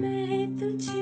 medo de